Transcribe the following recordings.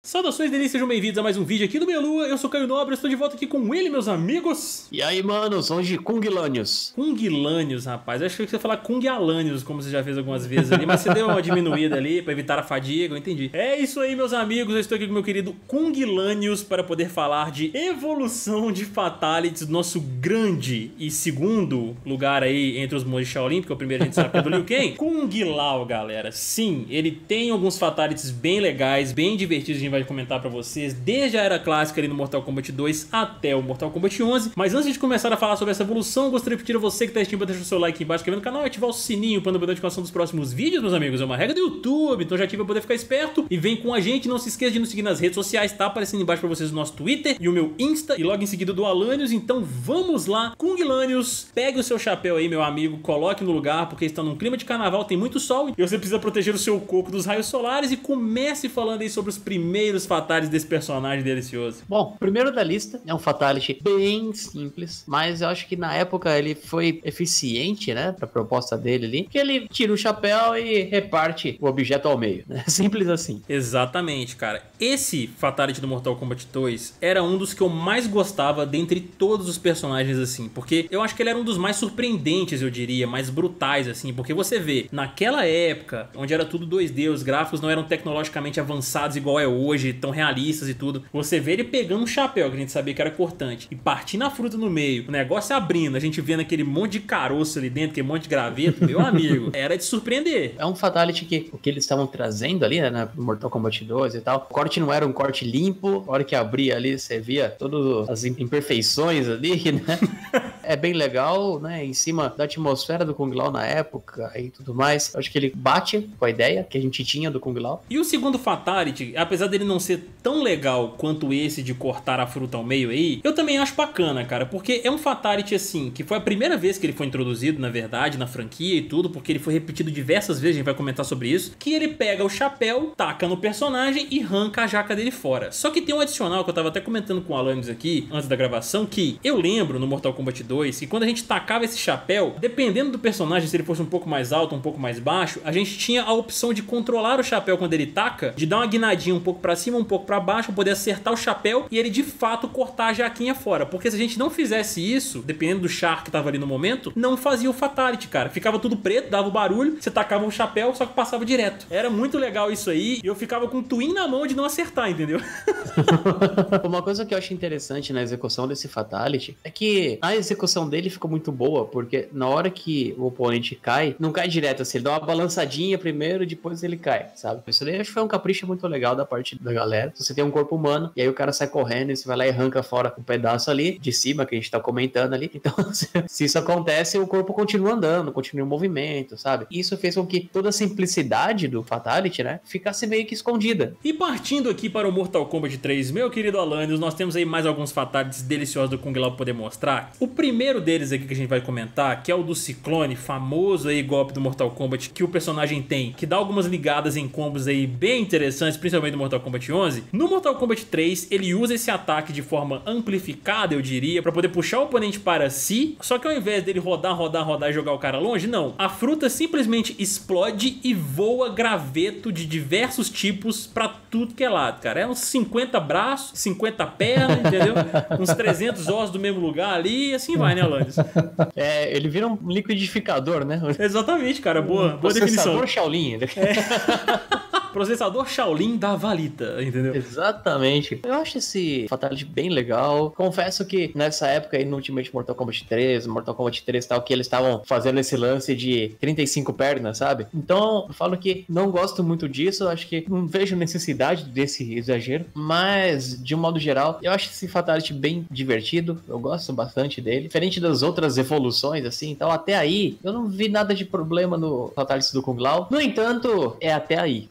Saudações delícias, sejam bem-vindos a mais um vídeo aqui do Melua. Eu sou Caio Nobre, estou de volta aqui com ele, meus amigos. E aí, manos, hoje Kungilânios. Kungilânios, rapaz. Eu achei que você ia falar Kungalânios, como você já fez algumas vezes ali, mas você deu uma diminuída ali para evitar a fadiga, eu entendi. É isso aí, meus amigos. Eu estou aqui com meu querido Kungilânios para poder falar de evolução de Fatalities, nosso grande e segundo lugar aí entre os monges Shaolin, porque o primeiro a gente sabe que é do Liu Kang. Kung Lao, galera. Sim, ele tem alguns Fatalities bem legais, bem divertidos, a gente vai comentar para vocês desde a era clássica ali no Mortal Kombat 2 até o Mortal Kombat 11. Mas antes de começar a falar sobre essa evolução, gostaria de pedir a você que está assistindo para deixar o seu like aqui embaixo, inscrever no canal e ativar o sininho para não perder a notificação dos próximos vídeos, meus amigos. É uma regra do YouTube, então já ativa para poder ficar esperto e vem com a gente. Não se esqueça de nos seguir nas redes sociais, tá aparecendo embaixo para vocês o nosso Twitter e o meu Insta e logo em seguida do Alanios. Então vamos lá, Kung Lanius, pegue o seu chapéu aí, meu amigo, coloque no lugar porque está num clima de carnaval, tem muito sol e você precisa proteger o seu coco dos raios solares e comece falando aí sobre os primeiros fatais desse personagem delicioso? Bom, primeiro da lista é um Fatality bem simples, mas eu acho que na época ele foi eficiente, né, pra proposta dele ali, que ele tira o chapéu e reparte o objeto ao meio, né? Simples assim. Exatamente, cara. Esse Fatality do Mortal Kombat 2 era um dos que eu mais gostava dentre todos os personagens, assim, porque eu acho que ele era um dos mais surpreendentes, eu diria, mais brutais, assim, porque você vê, naquela época, onde era tudo 2D, os gráficos não eram tecnologicamente avançados igual é hoje, tão realistas e tudo. Você vê ele pegando um chapéu, que a gente sabia que era cortante, e partindo a fruta no meio, o negócio abrindo, a gente vendo aquele monte de caroço ali dentro, aquele monte de graveto, meu amigo, era de surpreender. É um fatality que o que eles estavam trazendo ali, né, no Mortal Kombat 2 e tal, o corte não era um corte limpo, a hora que abria ali, você via todas as imperfeições ali, né? é bem legal, né? Em cima da atmosfera do Kung Lao na época e tudo mais. Acho que ele bate com a ideia que a gente tinha do Kung Lao. E o segundo Fatality, apesar dele não ser tão legal quanto esse de cortar a fruta ao meio aí, eu também acho bacana, cara, porque é um Fatality assim, que foi a primeira vez que ele foi introduzido, na verdade, na franquia e tudo, porque ele foi repetido diversas vezes, a gente vai comentar sobre isso, que ele pega o chapéu, taca no personagem e arranca a jaca dele fora. Só que tem um adicional que eu tava até comentando com o Alanis aqui, antes da gravação, que eu lembro no Mortal Kombat 2 2, que quando a gente tacava esse chapéu, dependendo do personagem, se ele fosse um pouco mais alto, um pouco mais baixo, a gente tinha a opção de controlar o chapéu quando ele taca, de dar uma guinadinha um pouco para cima, um pouco para baixo, poder acertar o chapéu e ele de fato cortar a jaquinha fora. Porque se a gente não fizesse isso, dependendo do char que tava ali no momento, não fazia o fatality, cara. Ficava tudo preto, dava o barulho, você tacava o chapéu, só que passava direto. Era muito legal isso aí, e eu ficava com o twin na mão de não acertar, entendeu? Uma coisa que eu acho interessante na execução desse fatality é que a execução execução dele ficou muito boa, porque na hora que o oponente cai, não cai direto assim, ele dá uma balançadinha primeiro, depois ele cai, sabe? Isso daí acho que foi um capricho muito legal da parte da galera. Você tem um corpo humano, e aí o cara sai correndo, e você vai lá e arranca fora um pedaço ali, de cima, que a gente tá comentando ali. Então, se isso acontece, o corpo continua andando, continua em movimento, sabe? Isso fez com que toda a simplicidade do Fatality, né, ficasse meio que escondida. E partindo aqui para o Mortal Kombat 3, meu querido Alanios, nós temos aí mais alguns Fatalities deliciosos do Kung Lao poder mostrar. O primeiro primeiro deles aqui que a gente vai comentar, que é o do Ciclone, famoso aí golpe do Mortal Kombat que o personagem tem, que dá algumas ligadas em combos aí bem interessantes, principalmente no Mortal Kombat 11. No Mortal Kombat 3, ele usa esse ataque de forma amplificada, eu diria, para poder puxar o oponente para si, só que ao invés dele rodar, rodar, rodar e jogar o cara longe, não. A fruta simplesmente explode e voa graveto de diversos tipos para tudo que é lado, cara. É uns 50 braços, 50 pernas, entendeu? uns 300 ossos do mesmo lugar ali e assim vai, né, Alanis? É, ele vira um liquidificador, né? Exatamente, cara. Boa, boa definição. Shaolin. É. processador Shaolin da Valita, entendeu? Exatamente. Eu acho esse Fatality bem legal. Confesso que nessa época aí no Ultimate Mortal Kombat 3, Mortal Kombat 3 tal, que eles estavam fazendo esse lance de 35 pernas, sabe? Então, eu falo que não gosto muito disso, acho que não vejo necessidade desse exagero, mas de um modo geral, eu acho esse Fatality bem divertido, eu gosto bastante dele. Diferente das outras evoluções, assim, então até aí, eu não vi nada de problema no Fatality do Kung Lao. No entanto, é até aí.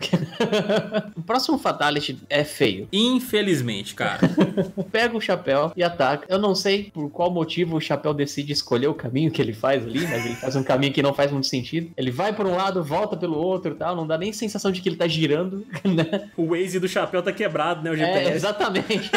o próximo Fatality é feio. Infelizmente, cara. Pega o chapéu e ataca. Eu não sei por qual motivo o chapéu decide escolher o caminho que ele faz ali, mas ele faz um caminho que não faz muito sentido. Ele vai por um lado, volta pelo outro tal. Não dá nem sensação de que ele tá girando, né? O Waze do chapéu tá quebrado, né? O GPS. É, exatamente.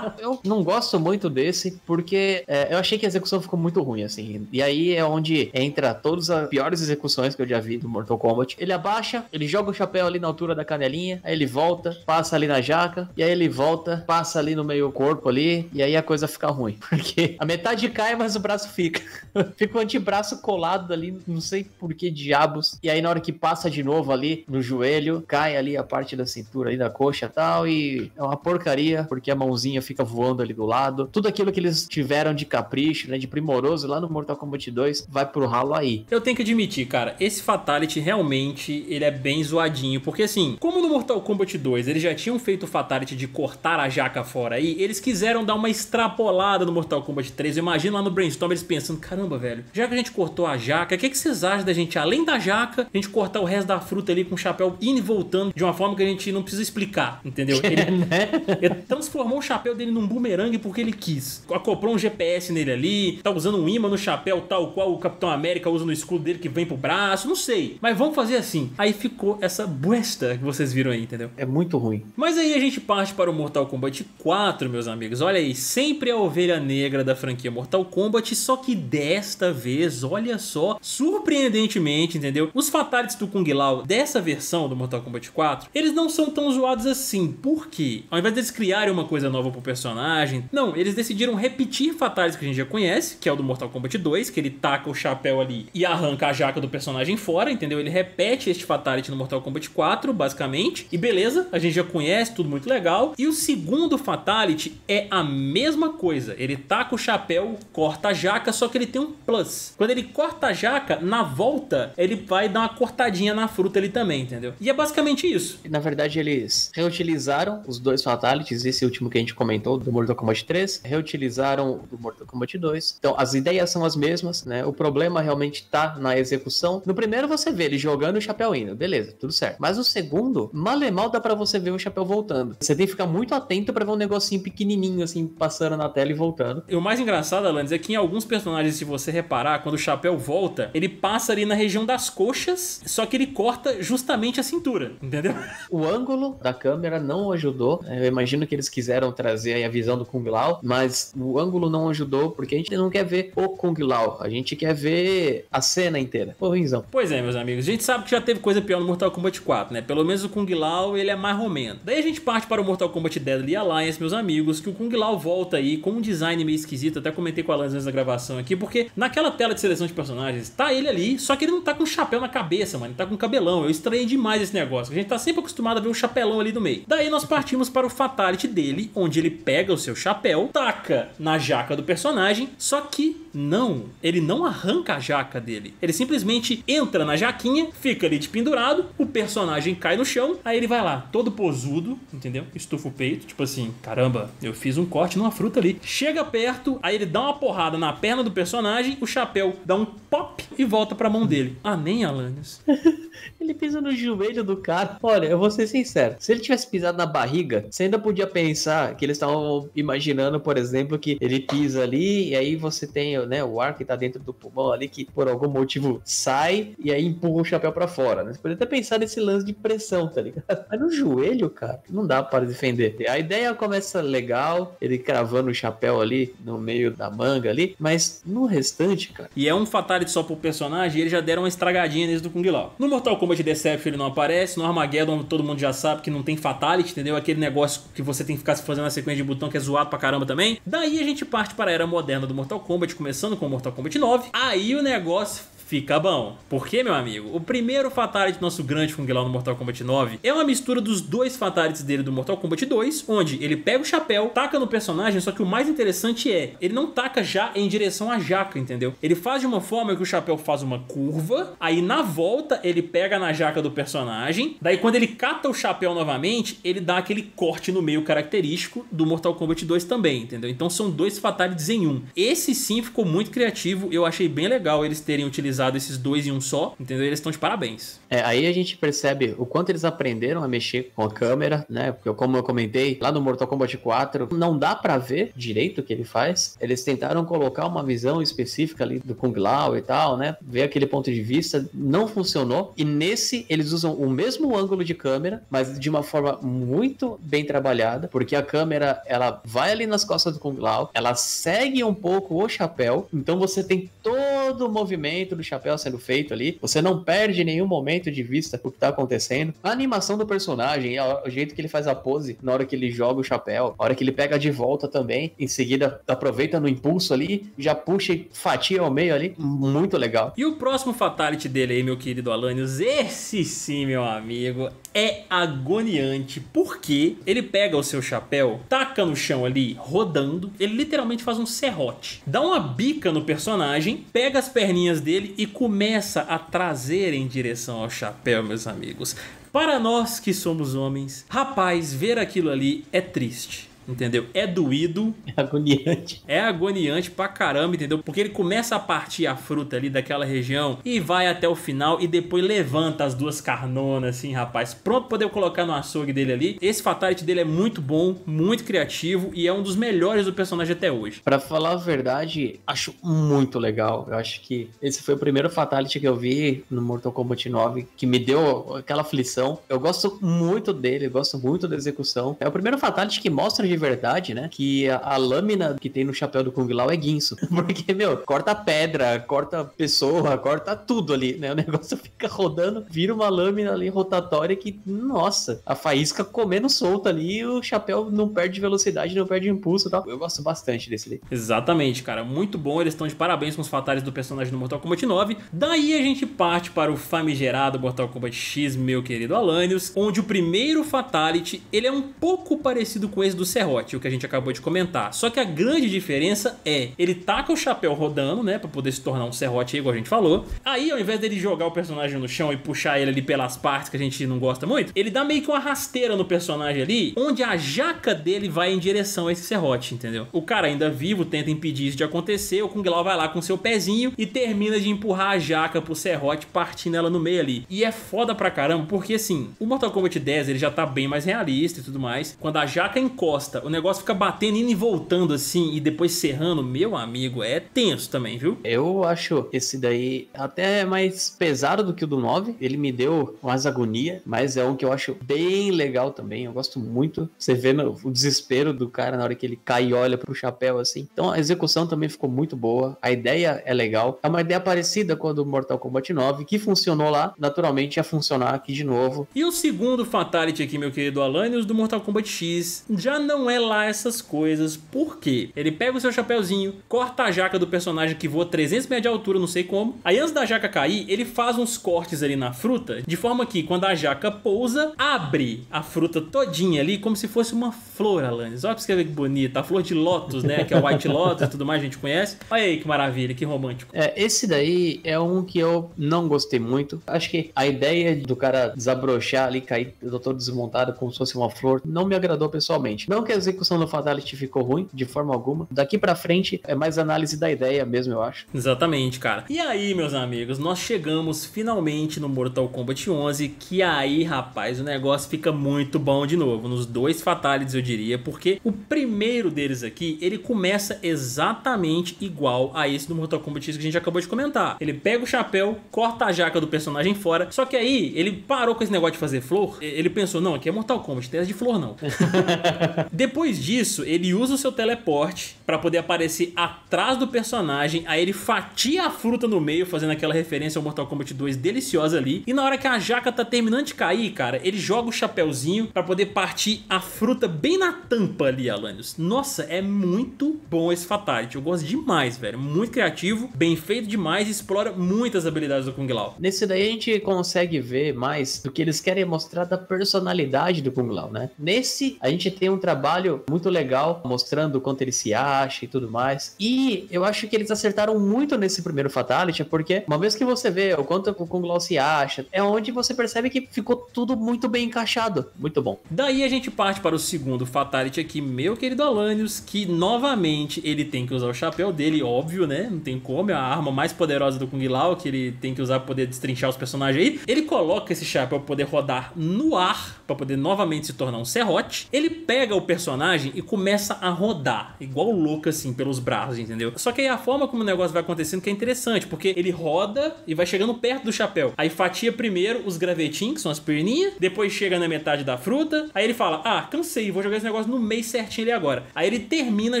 eu não gosto muito desse, porque é, eu achei que a execução ficou muito ruim, assim. E aí é onde entra todas as piores execuções que eu já vi do Mortal Kombat. Ele abaixa, ele joga o chapéu ali na altura da canelinha, aí ele volta, passa ali na jaca, e aí ele volta, passa ali no meio corpo ali, e aí a coisa fica ruim. Porque a metade cai, mas o braço fica. fica o antebraço colado ali, não sei por que diabos. E aí na hora que passa de novo ali no joelho, cai ali a parte da cintura ali da coxa e tal, e é uma porcaria, porque a mãozinha fica voando ali do lado. Tudo aquilo que eles tiveram de capricho, né, de primoroso lá no Mortal Kombat 2, vai pro ralo aí. Eu tenho que admitir, cara, esse Fatality realmente ele é bem zoadinho, porque assim, como no Mortal Kombat 2 eles já tinham feito o Fatality de cortar a jaca fora aí, eles quiseram dar uma extrapolada no Mortal Kombat 3. Eu imagino lá no brainstorm eles pensando, caramba, velho, já que a gente cortou a jaca, o que, que vocês acham da gente, além da jaca, a gente cortar o resto da fruta ali com o chapéu indo e voltando de uma forma que a gente não precisa explicar, entendeu? Ele, Né? ele transformou o chapéu dele num bumerangue porque ele quis. Acoplou um GPS nele ali, tá usando um imã no chapéu tal qual o Capitão América usa no escudo dele que vem pro braço, não sei. Mas vamos fazer assim. Aí ficou essa buesta que vocês viram aí, entendeu? É muito ruim. Mas aí a gente parte para o Mortal Kombat 4, meus amigos. Olha aí, sempre a ovelha negra da franquia Mortal Kombat, só que desta vez, olha só, surpreendentemente, entendeu? Os fatalities do Kung Lao dessa versão do Mortal Kombat 4, eles não são tão zoados assim. Por quê? Ao invés deles criarem uma coisa nova pro personagem, não, eles decidiram repetir fatalities que a gente já conhece, que é o do Mortal Kombat 2, que ele taca o chapéu ali e arranca a jaca do personagem fora, entendeu? Ele repete este fatality no Mortal Kombat 4, basicamente. E beleza, a gente já conhece, tudo muito legal. E o segundo fatality é a mesma coisa. Ele taca o chapéu, corta a jaca, só que ele tem um plus. Quando ele corta a jaca, na volta, ele vai dar uma cortadinha na fruta ali também, entendeu? E é basicamente isso. Na verdade, eles reutilizaram os dois Fatalities, esse último que a gente comentou, do Mortal Kombat 3, reutilizaram do Mortal Kombat 2. Então, as ideias são as mesmas, né? O problema realmente tá na execução. No primeiro, você vê ele jogando o chapéu indo, beleza, tudo certo. Mas o segundo, mal e mal dá pra você ver o chapéu voltando. Você tem que ficar muito atento pra ver um negocinho pequenininho, assim, passando na tela e voltando. E o mais engraçado, Alanis, é que em alguns personagens, se você reparar, quando o chapéu volta, ele passa ali na região das coxas, só que ele corta justamente a cintura, entendeu? O ângulo da câmera não ajudou. Eu imagino que eles quiseram trazer aí a visão do Kung Lao, mas o ângulo não ajudou porque a gente não quer ver o Kung Lao, a gente quer ver a cena inteira. Pô, Rinzão. Pois é, meus amigos, a gente sabe que já teve coisa pior no Mortal Kombat 4, né? Pelo menos o Kung Lao, ele é mais romeno. Daí a gente parte para o Mortal Kombat Deadly Alliance, meus amigos, que o Kung Lao volta aí com um design meio esquisito, até comentei com a Alanis antes da gravação aqui, porque naquela tela de seleção de personagens, tá ele ali, só que ele não tá com chapéu na cabeça, mano, ele tá com cabelão. Eu estranhei demais esse negócio. A gente tá sempre acostumado a ver o chapelão ali no meio. Daí nós partimos para o Fatality dele, onde ele pega o seu chapéu, taca na jaca do personagem, só que não, ele não arranca a jaca dele. Ele simplesmente entra na jaquinha, fica ali de pendurado, o personagem cai no chão, aí ele vai lá, todo posudo, entendeu? Estufa o peito, tipo assim, caramba, eu fiz um corte numa fruta ali. Chega perto, aí ele dá uma porrada na perna do personagem, o chapéu dá um pop e volta pra mão dele. Ah, nem Alanis. Ele pisa no joelho do cara. Olha, eu vou ser sincero. Se ele tivesse pisado na barriga, você ainda podia pensar que eles estavam imaginando, por exemplo, que ele pisa ali e aí você tem né, o ar que tá dentro do pulmão ali que por algum motivo sai e aí empurra o chapéu pra fora. Né? Você poderia até pensar nesse lance de pressão, tá ligado? Mas no joelho, cara, não dá para defender. A ideia começa legal, ele cravando o chapéu ali no meio da manga ali, mas no restante, cara. E é um fatality só pro personagem, eles já deram uma estragadinha nesse do Kung Lao. No Mortal Kombat Deception ele não aparece, no Armageddon todo mundo já sabe que não tem fatality, entendeu? Aquele negócio que você tem que ficar fazendo a sequência de botão que é zoado pra caramba também. Daí a gente parte para a era moderna do Mortal Kombat, começando com Mortal Kombat 9. Aí o negócio fica bom. Por quê, meu amigo? O primeiro Fatality nosso grande Kung Lao no Mortal Kombat 9 é uma mistura dos dois Fatalities dele do Mortal Kombat 2, onde ele pega o chapéu, taca no personagem, só que o mais interessante é, ele não taca já em direção à jaca, entendeu? Ele faz de uma forma que o chapéu faz uma curva, aí na volta ele pega na jaca do personagem, daí quando ele cata o chapéu novamente, ele dá aquele corte no meio característico do Mortal Kombat 2 também, entendeu? Então são dois Fatalities em um. Esse sim ficou muito criativo, eu achei bem legal eles terem utilizado esses dois em um só, entendeu? Eles estão de parabéns. É, aí a gente percebe o quanto eles aprenderam a mexer com a câmera, né? Porque como eu comentei, lá no Mortal Kombat 4, não dá pra ver direito o que ele faz. Eles tentaram colocar uma visão específica ali do Kung Lao e tal, né? Ver aquele ponto de vista, não funcionou. E nesse, eles usam o mesmo ângulo de câmera, mas de uma forma muito bem trabalhada, porque a câmera, ela vai ali nas costas do Kung Lao, ela segue um pouco o chapéu, então você tem todo todo o movimento do chapéu sendo feito ali. Você não perde nenhum momento de vista o que tá acontecendo. A animação do personagem, o jeito que ele faz a pose na hora que ele joga o chapéu, a hora que ele pega de volta também, em seguida aproveita no impulso ali, já puxa e fatia ao meio ali, muito legal. E o próximo fatality dele aí, meu querido Alanios, esse sim, meu amigo, é agoniante, porque ele pega o seu chapéu, taca no chão ali, rodando, ele literalmente faz um serrote, dá uma bica no personagem, pega as perninhas dele e começa a trazer em direção ao chapéu, meus amigos. Para nós que somos homens, rapaz, ver aquilo ali é triste entendeu? É doído. É agoniante. É agoniante pra caramba, entendeu? Porque ele começa a partir a fruta ali daquela região e vai até o final e depois levanta as duas carnonas, assim, rapaz. Pronto pra poder colocar no açougue dele ali. Esse Fatality dele é muito bom, muito criativo e é um dos melhores do personagem até hoje. Pra falar a verdade, acho muito legal. Eu acho que esse foi o primeiro Fatality que eu vi no Mortal Kombat 9 que me deu aquela aflição. Eu gosto muito dele, eu gosto muito da execução. É o primeiro Fatality que mostra de verdade, né? Que a, a, lâmina que tem no chapéu do Kung Lao é guinso. Porque, meu, corta pedra, corta pessoa, corta tudo ali, né? O negócio fica rodando, vira uma lâmina ali rotatória que, nossa, a faísca comendo solta ali e o chapéu não perde velocidade, não perde impulso e tal. Eu gosto bastante desse ali. Exatamente, cara. Muito bom. Eles estão de parabéns com os fatais do personagem do Mortal Kombat 9. Daí a gente parte para o famigerado Mortal Kombat X, meu querido Alanios, onde o primeiro Fatality, ele é um pouco parecido com esse do Serro serrote, o que a gente acabou de comentar. Só que a grande diferença é, ele taca o chapéu rodando, né, para poder se tornar um serrote, igual a gente falou. Aí, ao invés dele jogar o personagem no chão e puxar ele ali pelas partes que a gente não gosta muito, ele dá meio que uma rasteira no personagem ali, onde a jaca dele vai em direção a esse serrote, entendeu? O cara ainda vivo tenta impedir isso de acontecer, o Kung Lao vai lá com seu pezinho e termina de empurrar a jaca pro serrote, partindo ela no meio ali. E é foda pra caramba, porque assim, o Mortal Kombat 10 ele já tá bem mais realista e tudo mais. Quando a jaca encosta o negócio fica batendo, indo e voltando assim, e depois serrando, meu amigo, é tenso também, viu? Eu acho esse daí até mais pesado do que o do 9. Ele me deu mais agonia, mas é um que eu acho bem legal também. Eu gosto muito. Você vê no, o desespero do cara na hora que ele cai e olha pro chapéu assim. Então a execução também ficou muito boa. A ideia é legal. É uma ideia parecida com a do Mortal Kombat 9, que funcionou lá, naturalmente ia funcionar aqui de novo. E o segundo Fatality aqui, meu querido Alanios, do Mortal Kombat X, já não é é lá essas coisas. Por quê? Ele pega o seu chapéuzinho, corta a jaca do personagem que voa 300 metros de altura, não sei como. Aí antes da jaca cair, ele faz uns cortes ali na fruta, de forma que quando a jaca pousa, abre a fruta todinha ali, como se fosse uma flor, Alanis. Olha pra você ver que bonita. A flor de lótus, né? Que é o White Lotus e tudo mais, a gente conhece. Olha aí que maravilha, que romântico. É, esse daí é um que eu não gostei muito. Acho que a ideia do cara desabrochar ali, cair todo desmontado como se fosse uma flor, não me agradou pessoalmente. Não que a execução do Fatality ficou ruim, de forma alguma. Daqui para frente é mais análise da ideia mesmo, eu acho. Exatamente, cara. E aí, meus amigos, nós chegamos finalmente no Mortal Kombat 11, que aí, rapaz, o negócio fica muito bom de novo. Nos dois Fatalities, eu diria, porque o primeiro deles aqui, ele começa exatamente igual a esse do Mortal Kombat que a gente acabou de comentar. Ele pega o chapéu, corta a jaca do personagem fora, só que aí ele parou com esse negócio de fazer flor, ele pensou, não, aqui é Mortal Kombat, tem de flor não. Depois disso, ele usa o seu teleporte para poder aparecer atrás do personagem. Aí ele fatia a fruta no meio, fazendo aquela referência ao Mortal Kombat 2 deliciosa ali. E na hora que a jaca tá terminando de cair, cara, ele joga o chapéuzinho para poder partir a fruta bem na tampa ali, Alanios. Nossa, é muito bom esse Fatality. Eu gosto demais, velho. Muito criativo, bem feito demais e explora muitas habilidades do Kung Lao. Nesse daí a gente consegue ver mais do que eles querem mostrar da personalidade do Kung Lao, né? Nesse, a gente tem um trabalho trabalho muito legal, mostrando quanto ele se acha e tudo mais. E eu acho que eles acertaram muito nesse primeiro Fatality, porque uma vez que você vê o quanto o Kung Lao se acha, é onde você percebe que ficou tudo muito bem encaixado. Muito bom. Daí a gente parte para o segundo Fatality aqui, meu querido Alanios, que novamente ele tem que usar o chapéu dele, óbvio, né? Não tem como, é a arma mais poderosa do Kung Lao, que ele tem que usar para poder destrinchar os personagens aí. Ele coloca esse chapéu para poder rodar no ar, para poder novamente se tornar um serrote. Ele pega o personagem personagem e começa a rodar, igual louco assim, pelos braços, entendeu? Só que aí a forma como o negócio vai acontecendo que é interessante, porque ele roda e vai chegando perto do chapéu. Aí fatia primeiro os gravetinhos, que são as perninhas, depois chega na metade da fruta, aí ele fala: Ah, cansei, vou jogar esse negócio no meio certinho ali agora. Aí ele termina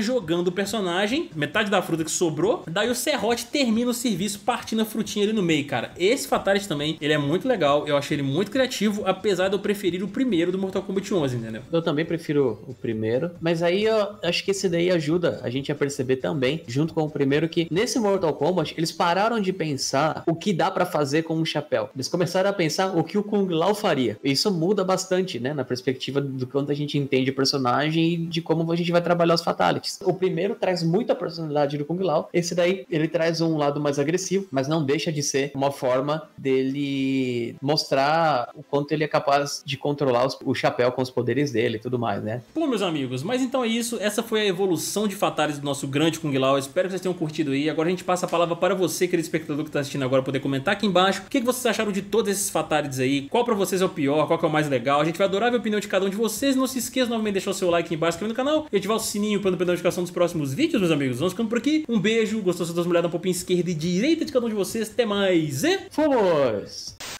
jogando o personagem, metade da fruta que sobrou, daí o serrote termina o serviço partindo a frutinha ali no meio, cara. Esse Fatality também, ele é muito legal, eu achei ele muito criativo, apesar de eu preferir o primeiro do Mortal Kombat 11, entendeu? Eu também prefiro o primeiro, mas aí eu acho que esse daí ajuda a gente a perceber também, junto com o primeiro, que nesse Mortal Kombat eles pararam de pensar o que dá para fazer com um chapéu. Eles começaram a pensar o que o Kung Lao faria. Isso muda bastante, né, na perspectiva do quanto a gente entende o personagem e de como a gente vai trabalhar os fatalities. O primeiro traz muita personalidade do Kung Lao, esse daí ele traz um lado mais agressivo, mas não deixa de ser uma forma dele mostrar o quanto ele é capaz de controlar os, o chapéu com os poderes dele e tudo mais, né? Meus amigos, mas então é isso. Essa foi a evolução de fatalities do nosso grande Kung Lao. espero que vocês tenham curtido aí. Agora a gente passa a palavra para você, querido espectador que está assistindo agora, poder comentar aqui embaixo o que, vocês acharam de todos esses fatalities aí. Qual para vocês é o pior, qual é o mais legal. A gente vai adorar ver a opinião de cada um de vocês. Não se esqueça novamente de deixar o seu like aqui embaixo, inscrever no canal e ativar o sininho para não perder a notificação dos próximos vídeos, meus amigos. Vamos ficando por aqui. Um beijo, gostou? Se das mulheres um pouquinho esquerda e direita de cada um de vocês. Até mais e fomos!